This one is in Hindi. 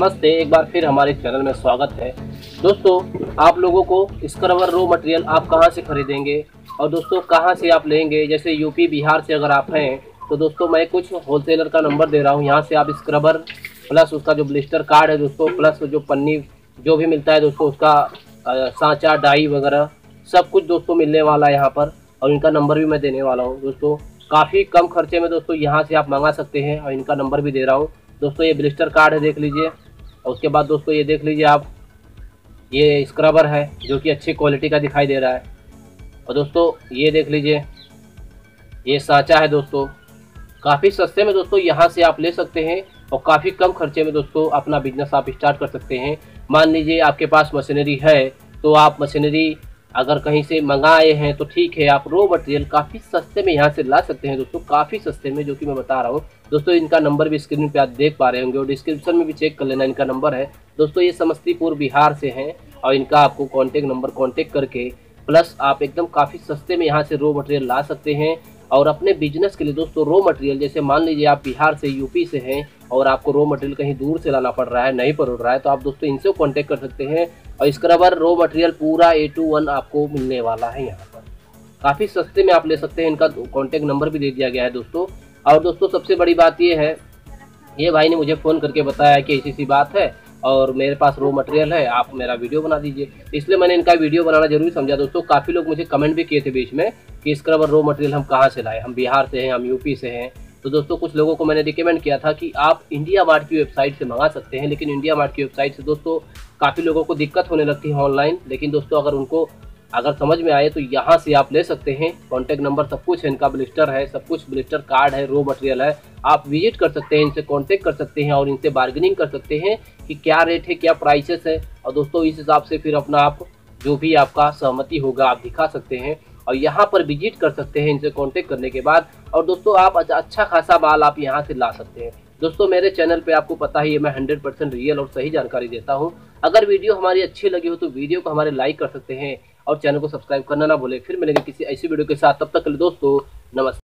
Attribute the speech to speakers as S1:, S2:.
S1: नमस्ते, एक बार फिर हमारे चैनल में स्वागत है। दोस्तों, आप लोगों को स्क्रबर रो मटेरियल आप कहाँ से खरीदेंगे? और दोस्तों, कहाँ से आप लेंगे? जैसे यूपी बिहार से अगर आप हैं तो दोस्तों, मैं कुछ होलसेलर का नंबर दे रहा हूँ। यहाँ से आप स्क्रबर प्लस उसका जो ब्लिस्टर कार्ड है दोस्तों प्लस जो पन्नी, जो भी मिलता है दोस्तों, उसका सांचा, डाई वगैरह, सब कुछ दोस्तों मिलने वाला है यहाँ पर। और इनका नंबर भी मैं देने वाला हूँ। दोस्तों, काफ़ी कम खर्चे में दोस्तों यहाँ से आप मंगा सकते हैं और इनका नंबर भी दे रहा हूँ। दोस्तों, ये ब्लिस्टर कार्ड है, देख लीजिए। और उसके बाद दोस्तों ये देख लीजिए आप, ये स्क्रबर है जो कि अच्छी क्वालिटी का दिखाई दे रहा है। और दोस्तों ये देख लीजिए, ये साँचा है दोस्तों। काफ़ी सस्ते में दोस्तों यहाँ से आप ले सकते हैं और काफ़ी कम खर्चे में दोस्तों अपना बिज़नेस आप स्टार्ट कर सकते हैं। मान लीजिए आपके पास मशीनरी है तो आप मशीनरी अगर कहीं से मंगाए हैं तो ठीक है, आप रो मटेरियल काफ़ी सस्ते में यहाँ से ला सकते हैं दोस्तों, काफ़ी सस्ते में, जो कि मैं बता रहा हूँ। दोस्तों, इनका नंबर भी स्क्रीन पे आप देख पा रहे होंगे और डिस्क्रिप्शन में भी चेक कर लेना इनका नंबर है। दोस्तों, ये समस्तीपुर बिहार से हैं और इनका आपको कॉन्टेक्ट नंबर कॉन्टेक्ट करके प्लस आप एकदम काफ़ी सस्ते में यहाँ से रो मटेरियल ला सकते हैं। और अपने बिज़नेस के लिए दोस्तों रो मटेरियल जैसे मान लीजिए आप बिहार से यूपी से हैं और आपको रो मटेरियल कहीं दूर से लाना पड़ रहा है, नहीं पड़ रहा है तो आप दोस्तों इनसे कॉन्टेक्ट कर सकते हैं। और स्क्रबर रो मटेरियल पूरा ए टू वन आपको मिलने वाला है यहाँ पर। काफ़ी सस्ते में आप ले सकते हैं, इनका कॉन्टैक्ट नंबर भी दे दिया गया है दोस्तों। और दोस्तों, सबसे बड़ी बात ये है, ये भाई ने मुझे फ़ोन करके बताया कि ऐसी सी बात है और मेरे पास रो मटेरियल है, आप मेरा वीडियो बना दीजिए। इसलिए मैंने इनका वीडियो बनाना ज़रूरी समझा दोस्तों। काफ़ी लोग मुझे कमेंट भी किए थे बीच में कि स्क्रबर रो मटेरियल हम कहाँ से लाए? हम बिहार से हैं, हम यूपी से हैं। तो दोस्तों, कुछ लोगों को मैंने रिकमेंड किया था कि आप इंडिया मार्ट की वेबसाइट से मंगा सकते हैं, लेकिन इंडिया मार्ट की वेबसाइट से दोस्तों, काफ़ी लोगों को दिक्कत होने लगती है ऑनलाइन लेकिन दोस्तों, अगर उनको, अगर समझ में आए तो यहाँ से आप ले सकते हैं। कॉन्टैक्ट नंबर सब कुछ है, इनका ब्लिस्टर है, सब कुछ ब्लिस्टर कार्ड है रो मटेरियल है। आप विज़िट कर सकते हैं, इनसे कॉन्टैक्ट कर सकते हैं और इनसे बार्गेनिंग कर सकते हैं कि क्या रेट है, क्या प्राइसेस है। और दोस्तों, इस हिसाब से फिर अपना आप, जो भी आपका सहमति होगा, आप दिखा सकते हैं। और यहाँ पर विज़िट कर सकते हैं इनसे कॉन्टेक्ट करने के बाद। और दोस्तों, आप अच्छा खासा माल आप यहाँ से ला सकते हैं। दोस्तों, मेरे चैनल पे आपको पता ही है, मैं 100 परसेंट रियल और सही जानकारी देता हूँ। अगर वीडियो हमारी अच्छी लगी हो तो वीडियो को हमारे लाइक कर सकते हैं और चैनल को सब्सक्राइब करना ना भूले। फिर मिलेंगे किसी ऐसी वीडियो के साथ। तब तक के लिए दोस्तों नमस्ते